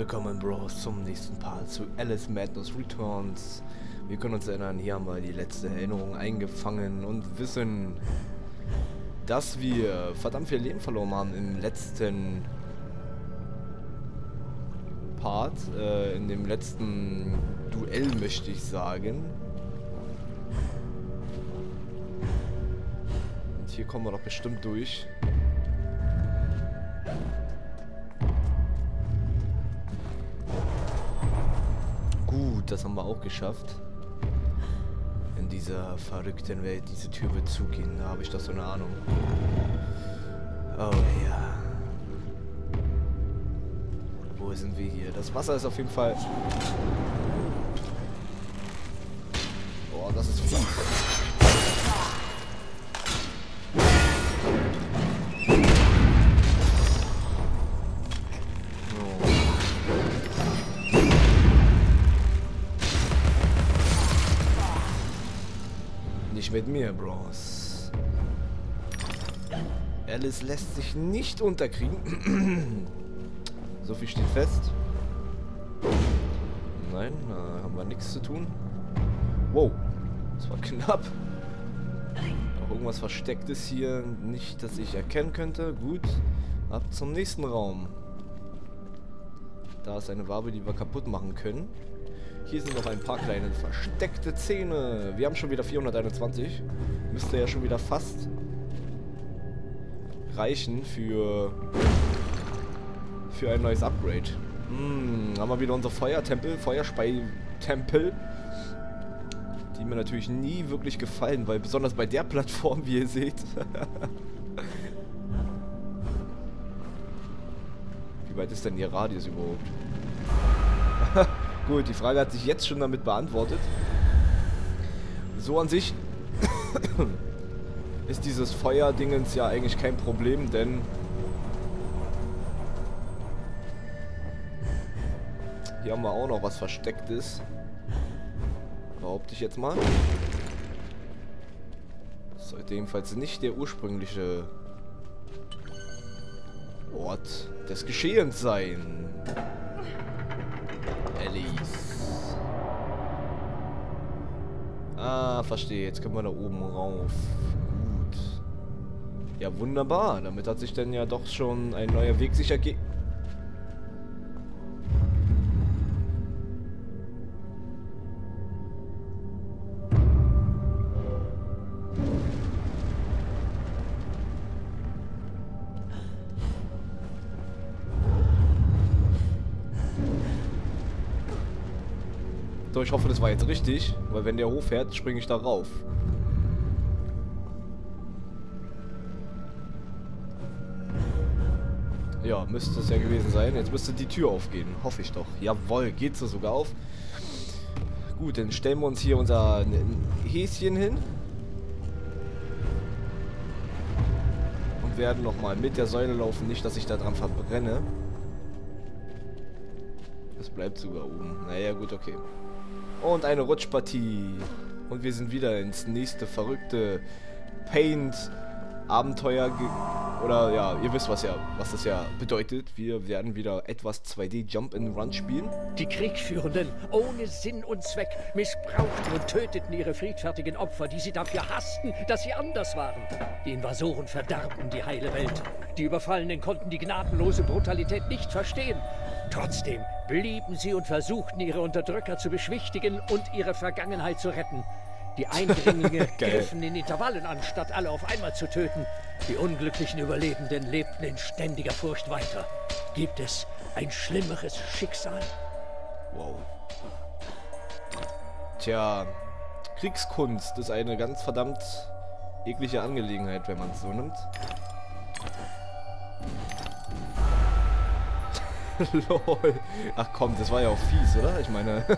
willkommen, Bros, zum nächsten Part zu Alice Madness Returns. Wir können uns erinnern, hier haben wir die letzte Erinnerung eingefangen und wissen, dass wir verdammt viel Leben verloren haben im letzten Part, äh, in dem letzten Duell, möchte ich sagen. Und hier kommen wir doch bestimmt durch. Gut, das haben wir auch geschafft. In dieser verrückten Welt. Diese Tür wird zugehen. Da habe ich doch so eine Ahnung. Oh ja. Wo sind wir hier? Das Wasser ist auf jeden Fall... Oh, das ist fies. Nicht mit mir, Bros. Alice lässt sich nicht unterkriegen. so viel steht fest. Nein, da haben wir nichts zu tun. Wow, das war knapp. Auch irgendwas Verstecktes hier, nicht, dass ich erkennen könnte. Gut, ab zum nächsten Raum. Da ist eine Wabe, die wir kaputt machen können. Hier sind noch ein paar kleine versteckte Zähne. Wir haben schon wieder 421. Müsste ja schon wieder fast reichen für für ein neues Upgrade. Hm, haben wir wieder unser Feuertempel, Feuerspei-Tempel. Die mir natürlich nie wirklich gefallen, weil besonders bei der Plattform, wie ihr seht. wie weit ist denn ihr Radius überhaupt? Gut, die Frage hat sich jetzt schon damit beantwortet. So an sich ist dieses Feuerdingens ja eigentlich kein Problem, denn hier haben wir auch noch was Verstecktes. Behaupte ich jetzt mal. Sollte jedenfalls nicht der ursprüngliche Ort des Geschehens sein. Alice. Ah, verstehe. Jetzt können wir da oben rauf. Gut. Ja, wunderbar. Damit hat sich dann ja doch schon ein neuer Weg sicher ge... So, ich hoffe, das war jetzt richtig, weil wenn der hochfährt, springe ich da rauf. Ja, müsste es ja gewesen sein. Jetzt müsste die Tür aufgehen. Hoffe ich doch. Jawohl, geht sie sogar auf. Gut, dann stellen wir uns hier unser Häschen hin. Und werden nochmal mit der Säule laufen. Nicht, dass ich da dran verbrenne. Das bleibt sogar oben. Naja, gut, okay. Und eine Rutschpartie. Und wir sind wieder ins nächste verrückte Paint Abenteuer oder ja, ihr wisst was ja, was das ja bedeutet. Wir werden wieder etwas 2D Jump and Run spielen. Die Kriegführenden ohne Sinn und Zweck missbrauchten und töteten ihre friedfertigen Opfer, die sie dafür hassten, dass sie anders waren. Die Invasoren verdarben die heile Welt. Die Überfallenen konnten die gnadenlose Brutalität nicht verstehen. Trotzdem blieben sie und versuchten, ihre Unterdrücker zu beschwichtigen und ihre Vergangenheit zu retten. Die Eindringlinge griffen in Intervallen an, statt alle auf einmal zu töten. Die unglücklichen Überlebenden lebten in ständiger Furcht weiter. Gibt es ein schlimmeres Schicksal? Wow. Tja, Kriegskunst ist eine ganz verdammt eklige Angelegenheit, wenn man es so nimmt. Lol. Ach komm, das war ja auch fies, oder? Ich meine...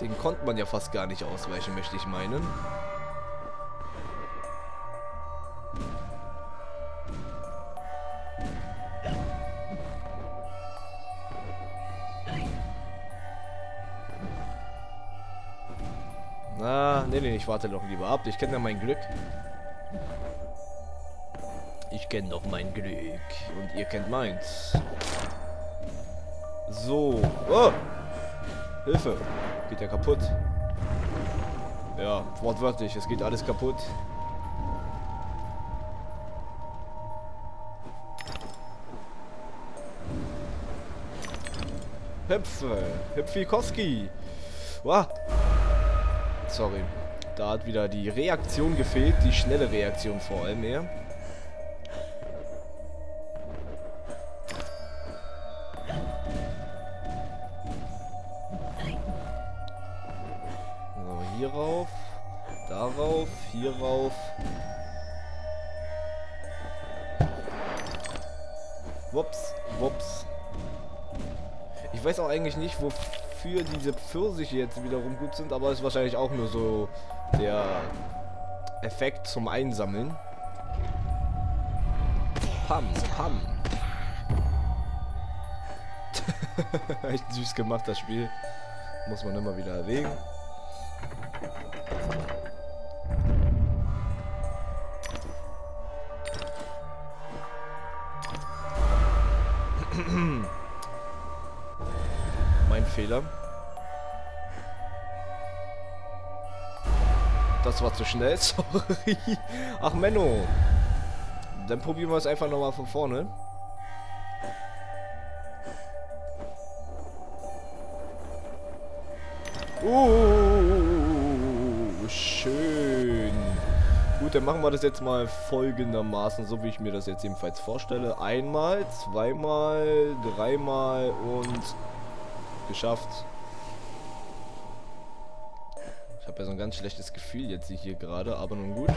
Den konnte man ja fast gar nicht ausweichen, möchte ich meinen. Ah, nee, nee, ich warte doch lieber ab. Ich kenne ja mein Glück. Kenne doch mein Glück. Und ihr kennt meins. So. Oh! Hilfe! Geht ja kaputt. Ja, wortwörtlich. Es geht alles kaputt. Hüpfe. Hüpfikowski. Wow. Sorry. Da hat wieder die Reaktion gefehlt. Die schnelle Reaktion vor allem eher. So, Hierauf. Wups. Wups. Ich weiß auch eigentlich nicht, wofür diese Pfirsiche jetzt wiederum gut sind, aber es ist wahrscheinlich auch nur so der Effekt zum Einsammeln. Pam, pam. Echt süß gemacht, das Spiel. Muss man immer wieder erwägen. Fehler. Das war zu schnell, sorry. Ach, Menno. Dann probieren wir es einfach nochmal von vorne. Uh, schön. Gut, dann machen wir das jetzt mal folgendermaßen, so wie ich mir das jetzt ebenfalls vorstelle. Einmal, zweimal, dreimal und geschafft. Ich habe ja so ein ganz schlechtes Gefühl jetzt hier gerade, aber nun gut.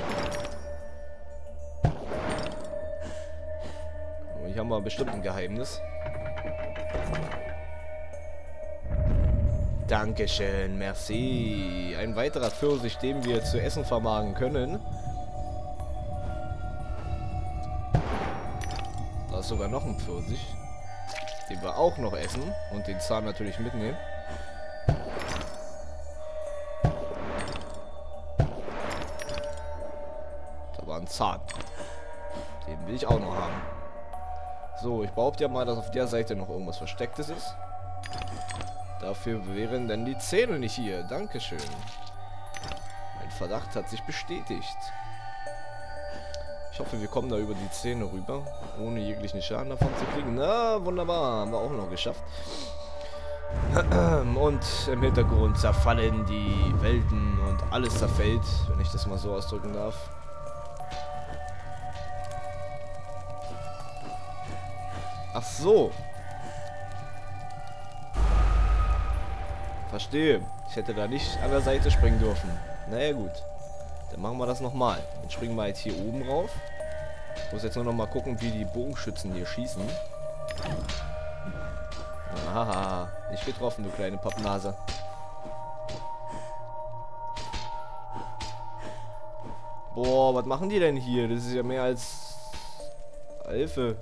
Und hier haben wir bestimmt ein Geheimnis. Dankeschön, merci. Ein weiterer Pfirsich, den wir zu essen vermagen können. Da ist sogar noch ein Pfirsich, den wir auch noch essen und den Zahn natürlich mitnehmen. Da war ein Zahn. Den will ich auch noch haben. So, ich behaupte ja mal, dass auf der Seite noch irgendwas Verstecktes ist. Dafür wären denn die Zähne nicht hier. Dankeschön. Mein Verdacht hat sich bestätigt. Ich hoffe, wir kommen da über die Zähne rüber, ohne jeglichen Schaden davon zu kriegen. Na, wunderbar. Haben wir auch noch geschafft. Und im Hintergrund zerfallen die Welten und alles zerfällt, wenn ich das mal so ausdrücken darf. Ach so. Verstehe. Ich hätte da nicht an der Seite springen dürfen. Naja gut. Dann machen wir das nochmal. Dann springen wir jetzt hier oben rauf. Ich muss jetzt nur noch mal gucken, wie die Bogenschützen hier schießen. Haha, nicht getroffen, du kleine Pappnase. Boah, was machen die denn hier? Das ist ja mehr als... Hilfe.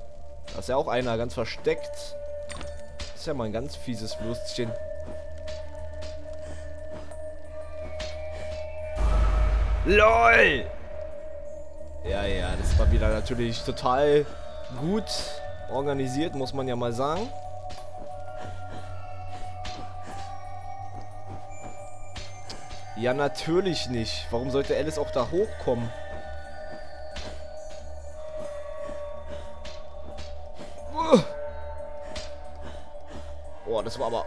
Da ist ja auch einer ganz versteckt. Das ist ja mal ein ganz fieses Würstchen. LOL! Ja, ja, das war wieder natürlich total gut organisiert, muss man ja mal sagen. Ja, natürlich nicht. Warum sollte Alice auch da hochkommen? Boah, das war aber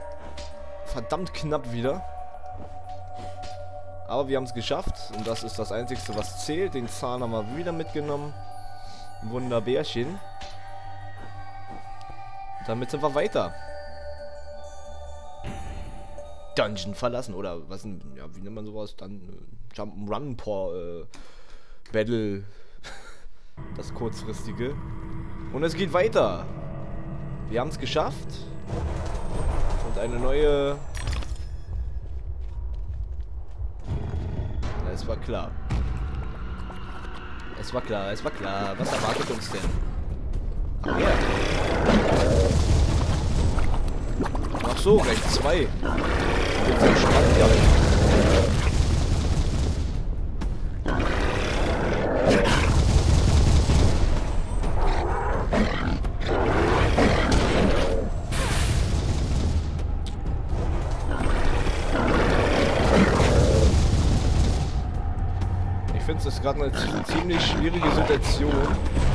verdammt knapp wieder. Aber wir haben es geschafft. Und das ist das Einzige, was zählt. Den Zahn haben wir wieder mitgenommen. Wunderbärchen. Damit sind wir weiter. Dungeon verlassen. Oder was ja, wie nennt man sowas? Dann äh, Jump'n'Run äh, Battle. das kurzfristige. Und es geht weiter. Wir haben es geschafft. Und eine neue es war klar. Es war klar, es war klar. Was erwartet uns denn? Ach ja. Ach so, gleich zwei. Bin sehr spannend, ja. Ist gerade eine ziemlich schwierige Situation.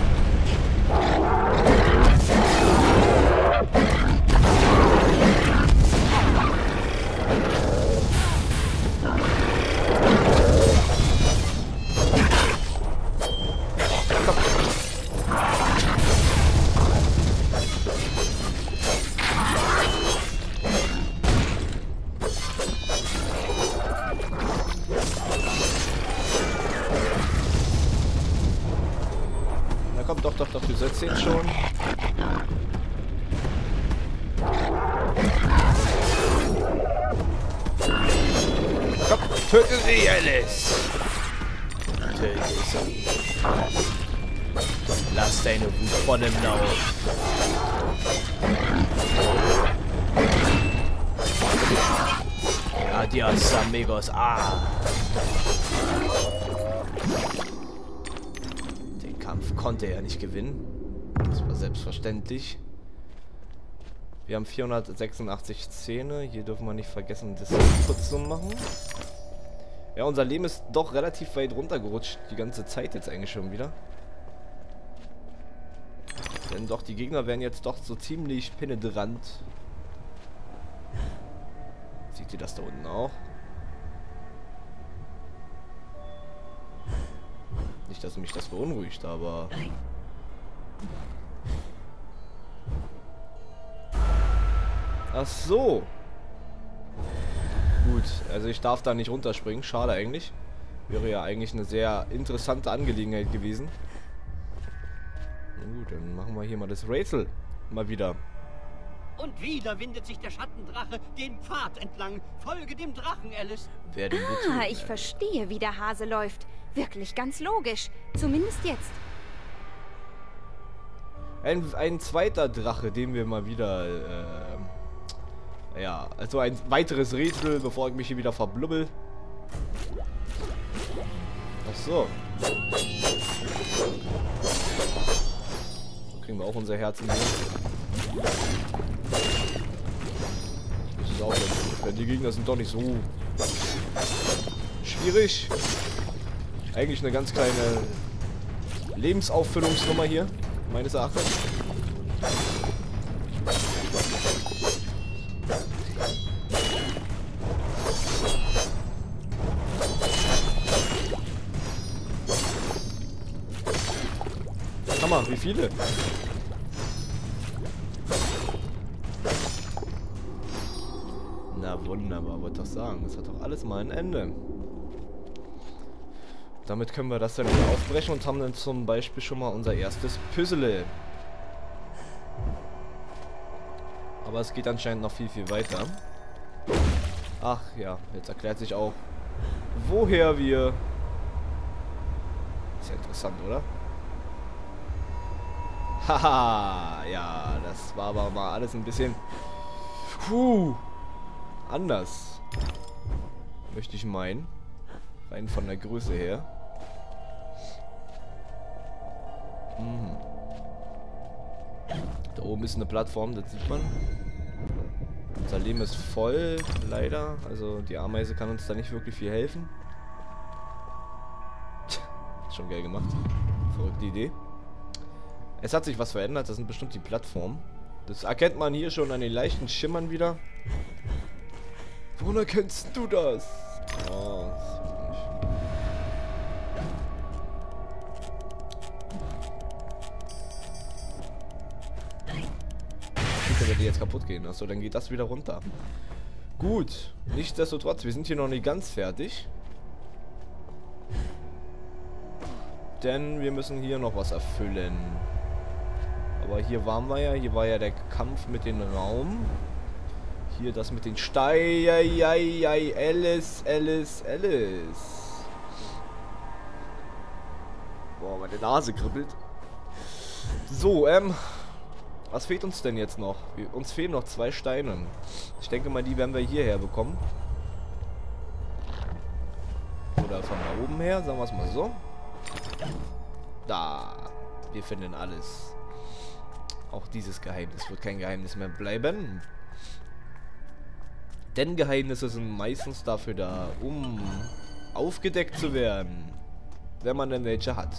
Töte sie, Alice! Töte sie. Lass deine Wut von dem Lauf. Adios, amigos. Ah. Den Kampf konnte er nicht gewinnen. Selbstverständlich. Wir haben 486 Zähne. Hier dürfen wir nicht vergessen, das kurz zu machen. Ja, unser Leben ist doch relativ weit runtergerutscht. Die ganze Zeit jetzt eigentlich schon wieder. Denn doch, die Gegner werden jetzt doch so ziemlich penetrant. Sieht ihr das da unten auch? Nicht, dass mich das beunruhigt, aber... Ach so. Gut, also ich darf da nicht runterspringen. Schade eigentlich. Wäre ja eigentlich eine sehr interessante Angelegenheit gewesen. Gut, dann machen wir hier mal das Rätsel. Mal wieder. Und wieder windet sich der Schattendrache den Pfad entlang. Folge dem Drachen, Alice. Wer ah, tun, ich verstehe, wie der Hase läuft. Wirklich ganz logisch. Zumindest jetzt. Ein, ein zweiter Drache, den wir mal wieder äh, ja, also ein weiteres Rätsel, bevor ich mich hier wieder verblubbel. Ach so. So kriegen wir auch unser Herzen hier. Das ist auch ganz Die Gegner sind doch nicht so schwierig. Eigentlich eine ganz kleine Lebensauffüllungsnummer hier, meines Erachtens. Viele? Na wunderbar, wollte doch sagen. Das hat doch alles mal ein Ende. Damit können wir das dann wieder aufbrechen und haben dann zum Beispiel schon mal unser erstes Puzzle. Aber es geht anscheinend noch viel, viel weiter. Ach ja, jetzt erklärt sich auch, woher wir... Ist ja interessant, oder? Haha, ja, das war aber mal alles ein bisschen... Puh, anders. Möchte ich meinen. Rein von der Größe her. Mhm. Da oben ist eine Plattform, das sieht man. Unser Leben ist voll, leider. Also die Ameise kann uns da nicht wirklich viel helfen. Tch, schon geil gemacht. Verrückte Idee. Es hat sich was verändert, das sind bestimmt die Plattformen. Das erkennt man hier schon an den leichten Schimmern wieder. Woran erkennst du das? Oh, könnte die jetzt kaputt gehen. Achso, dann geht das wieder runter. Gut. Nichtsdestotrotz, wir sind hier noch nicht ganz fertig. Denn wir müssen hier noch was erfüllen. Aber hier waren wir ja. Hier war ja der Kampf mit dem Raum. Hier das mit den Steinen. Alice, Alice, Alice. Boah, meine Nase kribbelt. So, ähm... Was fehlt uns denn jetzt noch? Wir, uns fehlen noch zwei Steine. Ich denke mal, die werden wir hierher bekommen. Oder von da oben her, sagen wir es mal so. Da. Wir finden alles. Auch dieses Geheimnis wird kein Geheimnis mehr bleiben. Denn Geheimnisse sind meistens dafür da, um aufgedeckt zu werden. wenn man denn welche hat.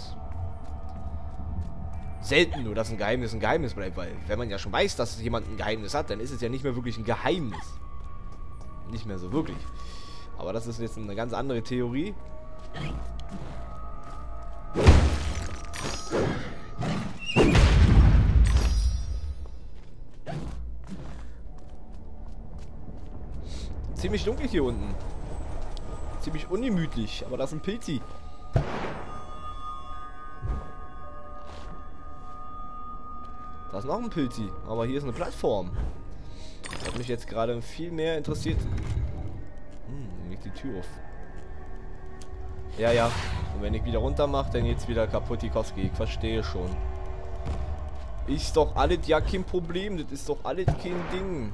Selten nur, dass ein Geheimnis ein Geheimnis bleibt, weil wenn man ja schon weiß, dass jemand ein Geheimnis hat, dann ist es ja nicht mehr wirklich ein Geheimnis. Nicht mehr so wirklich. Aber das ist jetzt eine ganz andere Theorie. Ziemlich dunkel hier unten. Ziemlich ungemütlich, aber das ist ein Pilzi. Da ist noch ein Pilzi, aber hier ist eine Plattform. Das hat mich jetzt gerade viel mehr interessiert. Hm, liegt die Tür auf. Ja, ja. Und wenn ich wieder runter mache, dann geht's wieder kaputt, die Koski. Ich verstehe schon. Ist doch alles ja kein Problem. Das ist doch alles kein Ding.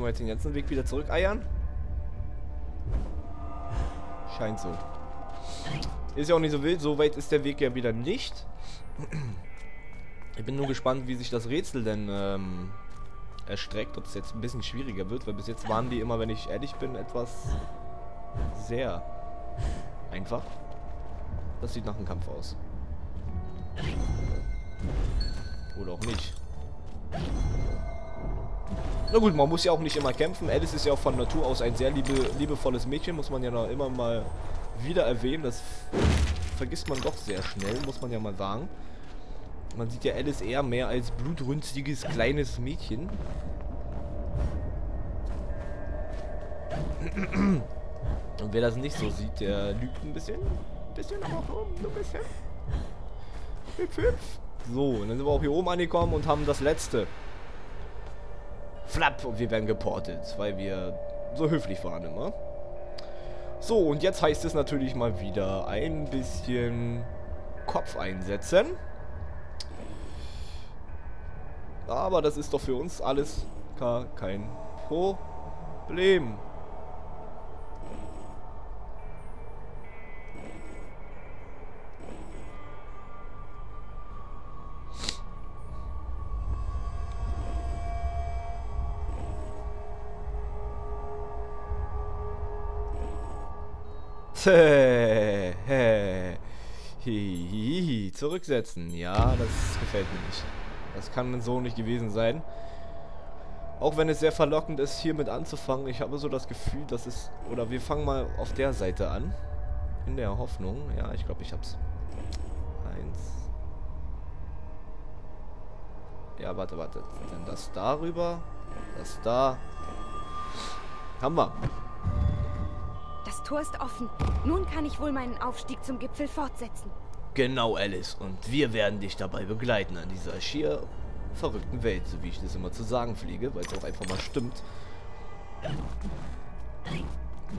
Müssen wir jetzt den ganzen Weg wieder zurückeiern? Scheint so. Ist ja auch nicht so wild, so weit ist der Weg ja wieder nicht. Ich bin nur gespannt, wie sich das Rätsel denn ähm, erstreckt, ob es jetzt ein bisschen schwieriger wird, weil bis jetzt waren die immer, wenn ich ehrlich bin, etwas sehr einfach. Das sieht nach einem Kampf aus. Oder auch nicht. Na gut, man muss ja auch nicht immer kämpfen. Alice ist ja auch von Natur aus ein sehr liebe, liebevolles Mädchen, muss man ja noch immer mal wieder erwähnen. Das vergisst man doch sehr schnell, muss man ja mal sagen. Man sieht ja Alice eher mehr als blutrünstiges kleines Mädchen. Und wer das nicht so sieht, der lügt ein bisschen. Ein bisschen, aber auch ein bisschen. Hüpf, hüpf. So, und dann sind wir auch hier oben angekommen und haben das letzte. Flapp und wir werden geportet, weil wir so höflich waren immer. So, und jetzt heißt es natürlich mal wieder ein bisschen Kopf einsetzen. Aber das ist doch für uns alles gar kein Problem. Zurücksetzen. Ja, das gefällt mir nicht. Das kann so nicht gewesen sein. Auch wenn es sehr verlockend ist, hiermit anzufangen. Ich habe so das Gefühl, dass es... Oder wir fangen mal auf der Seite an. In der Hoffnung. Ja, ich glaube, ich hab's. Eins. Ja, warte, warte. Dann das darüber. Das da. Haben wir. Tor ist offen. Nun kann ich wohl meinen Aufstieg zum Gipfel fortsetzen. Genau, Alice. Und wir werden dich dabei begleiten an dieser schier verrückten Welt, so wie ich das immer zu sagen pflege, weil es auch einfach mal stimmt.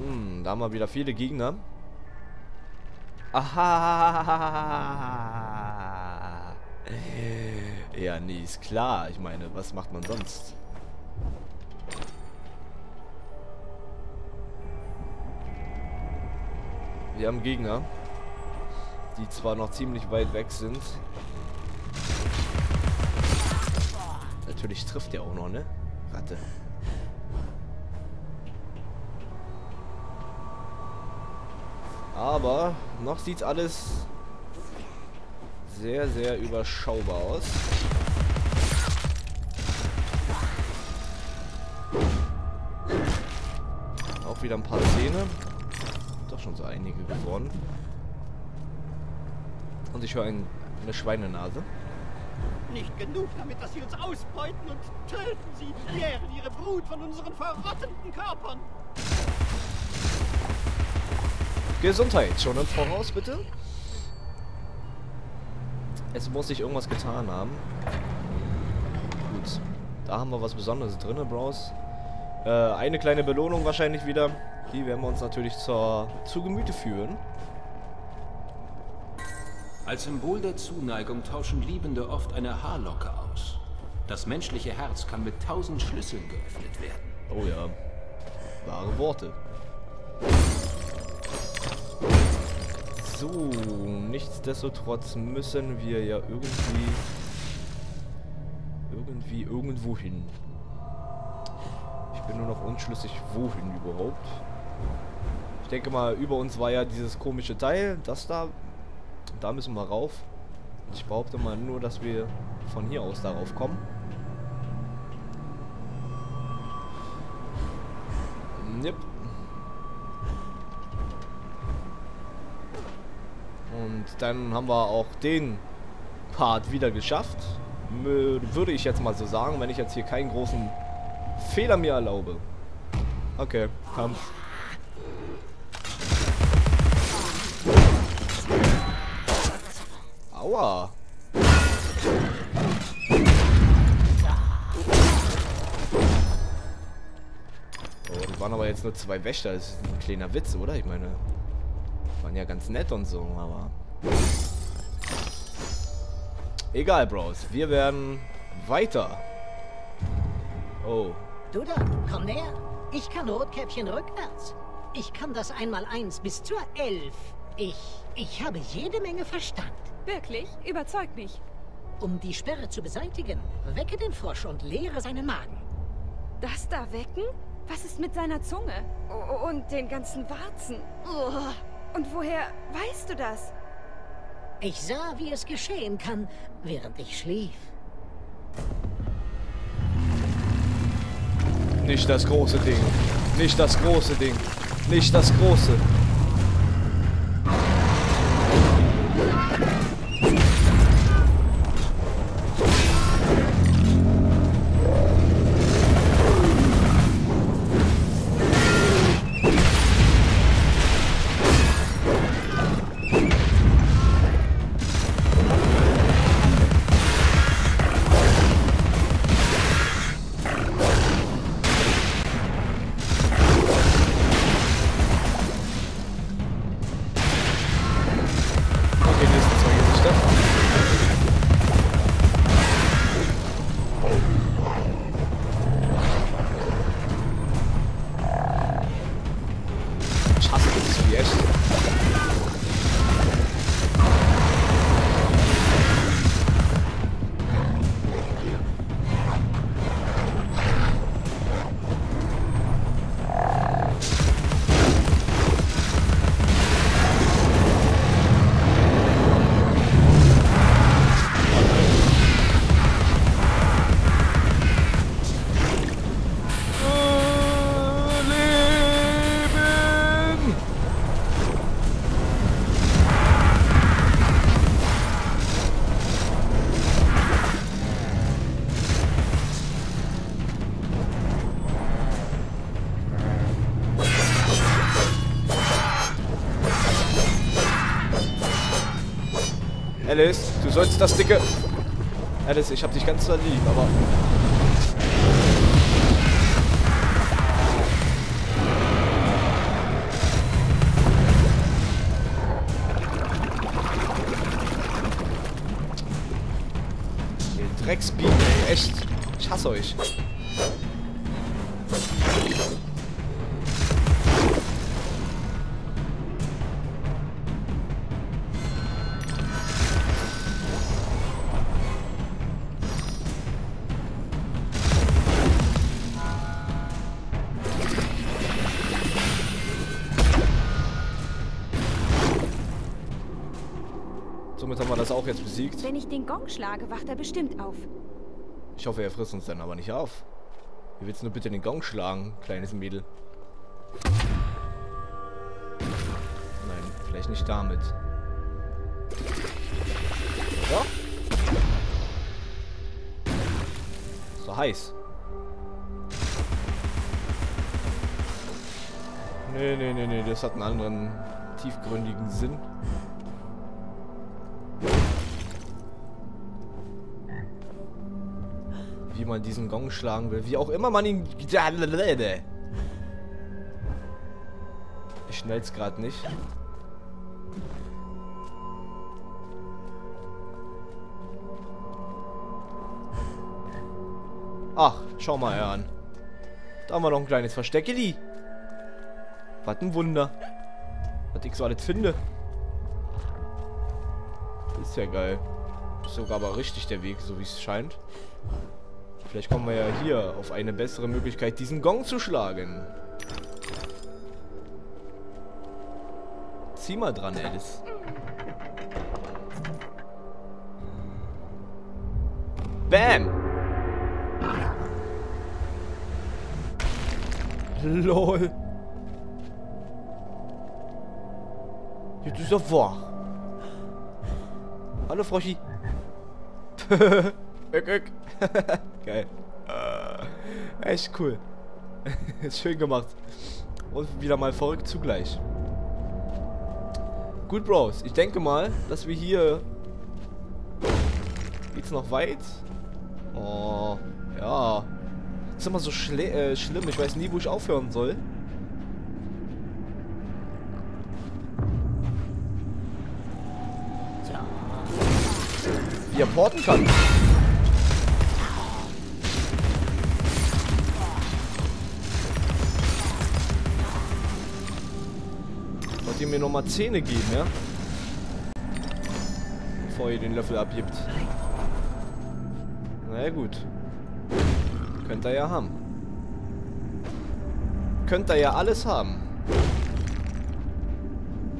Hm, da haben wir wieder viele Gegner. Aha! Ja, nee, ist klar. Ich meine, was macht man sonst? Wir haben Gegner, die zwar noch ziemlich weit weg sind. Natürlich trifft der auch noch, ne? Ratte. Aber noch sieht alles sehr, sehr überschaubar aus. Auch wieder ein paar Zähne schon so einige geworden. Und ich höre ein, eine Schweinenase. Nicht genug damit, dass sie uns ausbeuten und töten sie, nähren ihre Brut von unseren verrottenden Körpern. Gesundheit, schon im Voraus, bitte. Es muss sich irgendwas getan haben. Gut. Da haben wir was Besonderes drin, Bros. Äh, eine kleine Belohnung wahrscheinlich wieder. Die werden wir uns natürlich zur, zu Gemüte führen. Als Symbol der Zuneigung tauschen Liebende oft eine Haarlocke aus. Das menschliche Herz kann mit tausend Schlüsseln geöffnet werden. Oh ja. Wahre Worte. So, nichtsdestotrotz müssen wir ja irgendwie irgendwie irgendwo hin. Ich bin nur noch unschlüssig, wohin überhaupt. Ich denke mal, über uns war ja dieses komische Teil, das da. Da müssen wir rauf. Ich behaupte mal nur, dass wir von hier aus darauf kommen. Yep. Und dann haben wir auch den Part wieder geschafft. Würde ich jetzt mal so sagen, wenn ich jetzt hier keinen großen Fehler mir erlaube. Okay, Kampf. Aua. Oh, waren aber jetzt nur zwei Wächter. Das ist ein kleiner Witz, oder? Ich meine, waren ja ganz nett und so, aber... Egal, Bros. Wir werden weiter. Oh. Du da, komm näher. Ich kann Rotkäppchen rückwärts. Ich kann das einmal eins bis zur elf. Ich, ich habe jede Menge Verstand. Wirklich? Überzeug mich. Um die Sperre zu beseitigen, wecke den Frosch und leere seinen Magen. Das da wecken? Was ist mit seiner Zunge? Und den ganzen Warzen? Und woher weißt du das? Ich sah, wie es geschehen kann, während ich schlief. Nicht das große Ding. Nicht das große Ding. Nicht das große. Thank you. Alice, du sollst das dicke... Alice, ich hab dich ganz so lieb, aber... Drecksbienen, echt. Ich hasse euch. Auch jetzt besiegt. Wenn ich den Gong schlage, wacht er bestimmt auf. Ich hoffe, er frisst uns dann aber nicht auf. Wie willst du nur bitte den Gong schlagen, kleines Mädel? Nein, vielleicht nicht damit. Ja? So heiß. Nee, nee, nee, nee, das hat einen anderen tiefgründigen Sinn. Wie man diesen Gong schlagen will. Wie auch immer man ihn... Ich schnell's gerade nicht. Ach, schau mal her an. Da haben wir noch ein kleines Versteckeli. Was ein Wunder. Was ich so alles finde. ist ja geil. Ist sogar aber richtig der Weg, so wie es scheint. Vielleicht kommen wir ja hier auf eine bessere Möglichkeit, diesen Gong zu schlagen. Zieh mal dran, Alice. Bam! LOL. Jetzt ist er wach. Hallo, Froschi. Öck, öck. Geil. Äh, echt cool. Schön gemacht. Und wieder mal verrückt zugleich. Gut, Bros. Ich denke mal, dass wir hier... Geht's noch weit? Oh, ja. Das ist immer so äh, schlimm. Ich weiß nie, wo ich aufhören soll. Wie er porten kann. Mir nochmal Zähne geben, ja? Bevor ihr den Löffel abgibt. Na ja, gut. Könnt ihr ja haben. Könnt ihr ja alles haben.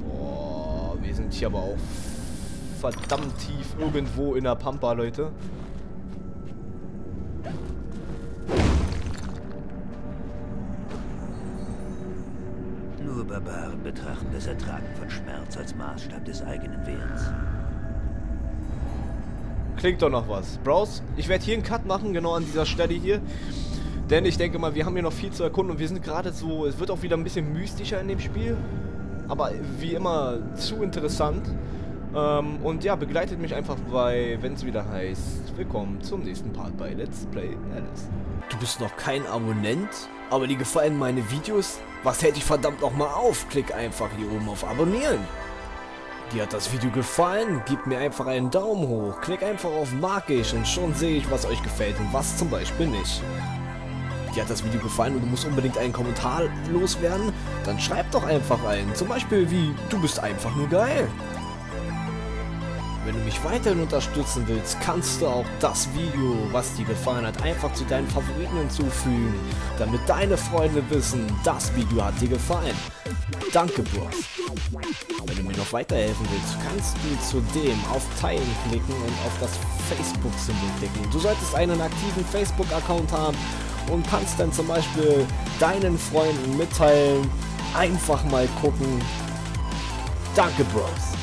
Boah, wir sind hier aber auch verdammt tief irgendwo in der Pampa, Leute. Betrachten das Ertragen von Schmerz als Maßstab des eigenen Werts. Klingt doch noch was. Bros, ich werde hier einen Cut machen, genau an dieser Stelle hier. Denn ich denke mal, wir haben hier noch viel zu erkunden und wir sind gerade so, es wird auch wieder ein bisschen mystischer in dem Spiel. Aber wie immer zu interessant. Ähm, und ja, begleitet mich einfach bei, wenn es wieder heißt, willkommen zum nächsten Part bei Let's Play Alice. Du bist noch kein Abonnent, aber dir gefallen meine Videos? Was hält dich verdammt nochmal auf? Klick einfach hier oben auf Abonnieren. Dir hat das Video gefallen? Gib mir einfach einen Daumen hoch. Klick einfach auf Mag ich und schon sehe ich, was euch gefällt und was zum Beispiel nicht. Dir hat das Video gefallen und du musst unbedingt einen Kommentar loswerden? Dann schreib doch einfach einen. Zum Beispiel wie, du bist einfach nur geil. Wenn du mich weiterhin unterstützen willst, kannst du auch das Video, was dir gefallen hat, einfach zu deinen Favoriten hinzufügen, damit deine Freunde wissen, das Video hat dir gefallen. Danke, Bros. Wenn du mir noch weiterhelfen willst, kannst du zudem auf Teilen klicken und auf das Facebook-Symbol klicken. Du solltest einen aktiven Facebook-Account haben und kannst dann zum Beispiel deinen Freunden mitteilen, einfach mal gucken. Danke, Bros.